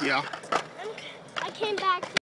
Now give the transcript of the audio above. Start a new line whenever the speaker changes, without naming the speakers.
Yeah.
I came back.